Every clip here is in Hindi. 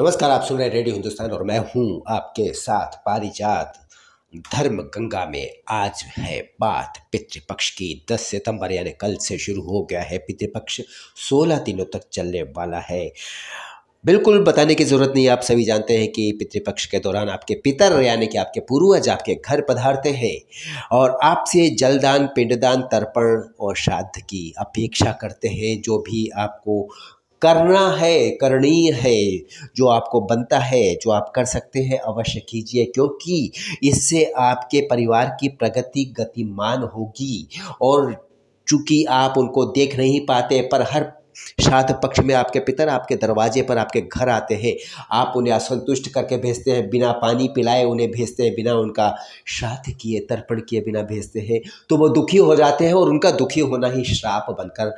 नमस्कार, आप सुन रहे हैं रेडियो हिंदुस्तान और मैं हूँ आपके साथ पारिजात। धर्म गंगा में आज है बात। पितृपक्ष की 10 सितंबर, यानी कल से शुरू हो गया है पितृपक्ष। 16 दिनों तक चलने वाला है। बिल्कुल बताने की ज़रूरत नहीं, आप सभी जानते हैं कि पितृपक्ष के दौरान आपके पितर, यानी कि आपके पूर्वज आपके घर पधारते हैं और आपसे जलदान, पिंडदान, तर्पण और श्राद्ध की अपेक्षा करते हैं। जो भी आपको करना है, करणीय है, जो आपको बनता है, जो आप कर सकते हैं, अवश्य कीजिए, क्योंकि इससे आपके परिवार की प्रगति गतिमान होगी। और चूँकि आप उनको देख नहीं पाते, पर हर श्राद्ध पक्ष में आपके पितर आपके दरवाजे पर आपके घर आते हैं। आप उन्हें असंतुष्ट करके भेजते हैं, बिना पानी पिलाए उन्हें भेजते हैं, बिना उनका श्राद्ध किए, तर्पण किए, बिना भेजते हैं। तो वो दुखी हो जाते हैं और उनका दुखी होना ही श्राप बनकर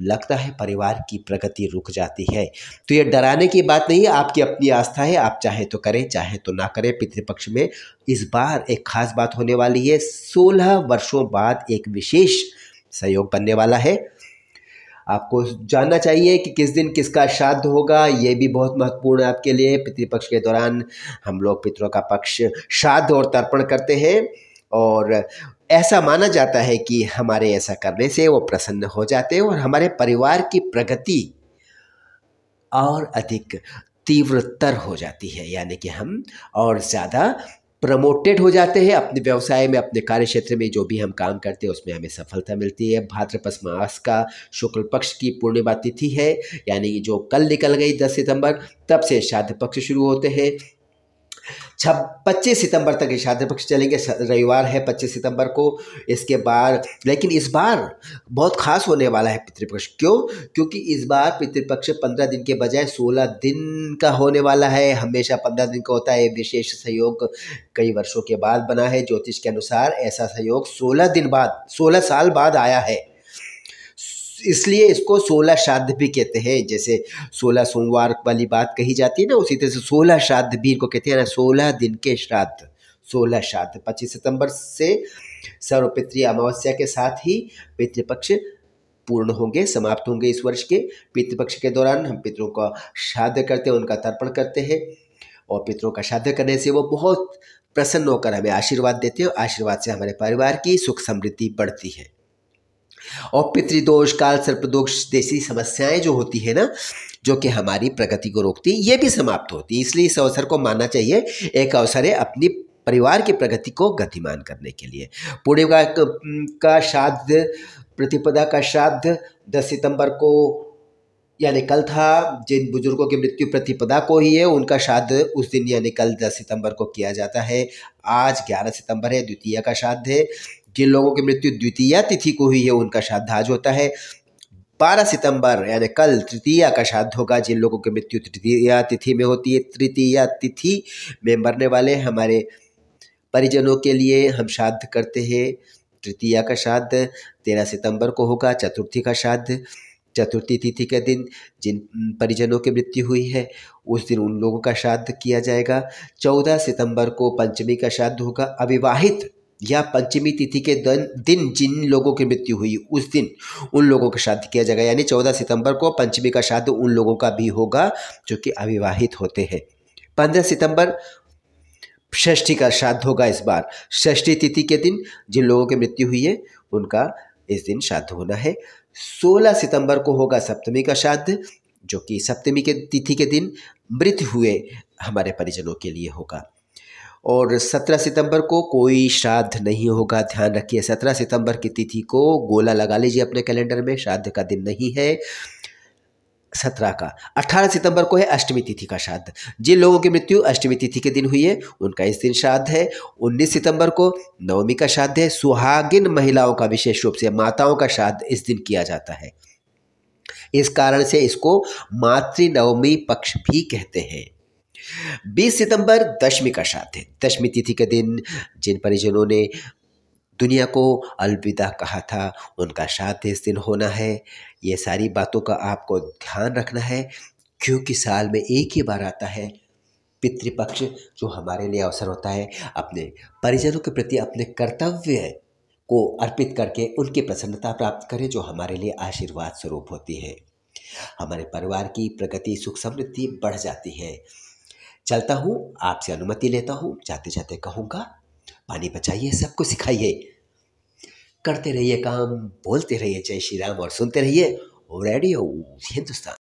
लगता है परिवार की प्रगति रुक जाती है। तो ये डराने की बात नहीं है, आपकी अपनी आस्था है, आप चाहे तो करें, चाहे तो ना करें। पितृपक्ष में इस बार एक खास बात होने वाली है, सोलह वर्षों बाद एक विशेष सहयोग बनने वाला है। आपको जानना चाहिए कि किस दिन किसका श्राद्ध होगा, ये भी बहुत महत्वपूर्ण है आपके लिए। पितृपक्ष के दौरान हम लोग पितरों का पक्ष श्राद्ध और तर्पण करते हैं। और ऐसा माना जाता है कि हमारे ऐसा करने से वो प्रसन्न हो जाते हैं और हमारे परिवार की प्रगति और अधिक तीव्रतर हो जाती है। यानी कि हम और ज़्यादा प्रमोटेड हो जाते हैं अपने व्यवसाय में, अपने कार्य क्षेत्र में, जो भी हम काम करते हैं, उसमें हमें सफलता मिलती है। भाद्रपद मास का शुक्ल पक्ष की पूर्णिमा तिथि है, यानी जो कल निकल गई दस सितंबर, तब से श्राद्ध पक्ष शुरू होते हैं। छब, पच्चीस सितंबर तक श्राद्ध पक्ष चलेंगे रविवार है पच्चीस सितंबर को, इसके बाद, लेकिन इस बार बहुत खास होने वाला है पितृपक्ष। क्यों? क्योंकि इस बार पितृपक्ष पंद्रह दिन के बजाय सोलह दिन का होने वाला है। हमेशा पंद्रह दिन का होता है विशेष सहयोग कई वर्षों के बाद बना है। ज्योतिष के अनुसार ऐसा सहयोग सोलह दिन बाद, सोलह साल बाद आया है। इसलिए इसको सोलह श्राद्ध भी कहते हैं। जैसे सोलह सोमवार वाली बात कही जाती है ना, उसी तरह से सोलह श्राद्ध भी इनको कहते हैं। सोलह दिन के श्राद्ध, सोलह श्राद्ध। पच्चीस सितंबर से सर्वपित्री अमावस्या के साथ ही पितृपक्ष पूर्ण होंगे, समाप्त होंगे इस वर्ष के। पितृपक्ष के दौरान हम पितरों का श्राद्ध करते हैं, उनका तर्पण करते हैं। और पितरों का श्राद्ध करने से वो बहुत प्रसन्न होकर हमें आशीर्वाद देते हैं आशीर्वाद से हमारे परिवार की सुख समृद्धि बढ़ती है। और पितृदोष, काल सर्पदोष जैसी समस्याएँ जो होती है ना, जो कि हमारी प्रगति को रोकती है, ये भी समाप्त होती है। इसलिए इस अवसर को मानना चाहिए, एक अवसर है अपनी परिवार की प्रगति को गतिमान करने के लिए। पूर्णिमा का श्राद्ध, प्रतिपदा का श्राद्ध, दस सितंबर को, यानी कल था, जिन बुज़ुर्गों की मृत्यु प्रतिपदा को ही है, उनका श्राद्ध उस दिन, यानी कल दस सितंबर को किया जाता है। आज ग्यारह सितंबर है, द्वितीय का श्राद्ध है। जिन लोगों की मृत्यु द्वितीय तिथि को हुई है, उनका श्राद्ध आज होता है। बारह सितंबर, यानी कल तृतीया का श्राद्ध होगा, जिन लोगों की मृत्यु तृतीया तिथि में होती है। तृतीया तिथि में मरने वाले हमारे परिजनों के लिए हम श्राद्ध करते हैं। तृतीया का श्राद्ध तेरह सितंबर को होगा, चतुर्थी का श्राद्ध चतुर्थी तिथि के दिन जिन परिजनों की मृत्यु हुई है, उस दिन उन लोगों का श्राद्ध किया जाएगा। चौदह सितंबर को पंचमी का श्राद्ध होगा, अविवाहित या पंचमी तिथि के दिन जिन लोगों की मृत्यु हुई, उस दिन उन लोगों का श्राद्ध किया जाएगा। यानी चौदह सितंबर को पंचमी का श्राद्ध उन लोगों का भी होगा जो कि अविवाहित होते हैं। पंद्रह सितंबर षष्ठी का श्राद्ध होगा इस बार। षष्ठी तिथि के दिन जिन लोगों की मृत्यु हुई है, उनका इस दिन श्राद्ध होना है। सोलह सितंबर को होगा सप्तमी का श्राद्ध जो कि सप्तमी के तिथि के दिन मृत हुए हमारे परिजनों के लिए होगा। और सत्रह सितंबर को कोई श्राद्ध नहीं होगा। ध्यान रखिए, सत्रह सितंबर की तिथि को गोला लगा लीजिए अपने कैलेंडर में, श्राद्ध का दिन नहीं है सत्रह का। अठारह सितंबर को है अष्टमी तिथि का श्राद्ध। जिन लोगों की मृत्यु अष्टमी तिथि के दिन हुई है, उनका इस दिन श्राद्ध है। उन्नीस सितंबर को नवमी का श्राद्ध है। सुहागिन महिलाओं का विशेष रूप से माताओं का श्राद्ध इस दिन किया जाता है। इस कारण से इसको मातृ नवमी पक्ष भी कहते हैं। 20 सितंबर दशमी का श्राद्ध है। दशमी तिथि के दिन जिन परिजनों ने दुनिया को अलविदा कहा था, उनका श्राद्ध इस दिन होना है। ये सारी बातों का आपको ध्यान रखना है, क्योंकि साल में एक ही बार आता है। पितृपक्ष जो हमारे लिए अवसर होता है, अपने परिजनों के प्रति अपने कर्तव्य को अर्पित करके उनकी प्रसन्नता प्राप्त करें, जो हमारे लिए आशीर्वाद स्वरूप होती है। हमारे परिवार की प्रगति, सुख समृद्धि बढ़ जाती है। चलता हूँ, आपसे अनुमति लेता हूँ जाते जाते कहूँगा, पानी बचाइए, सबको सिखाइए। करते रहिए काम, बोलते रहिए जय श्री राम और सुनते रहिए, रेडियो हिंदुस्तान।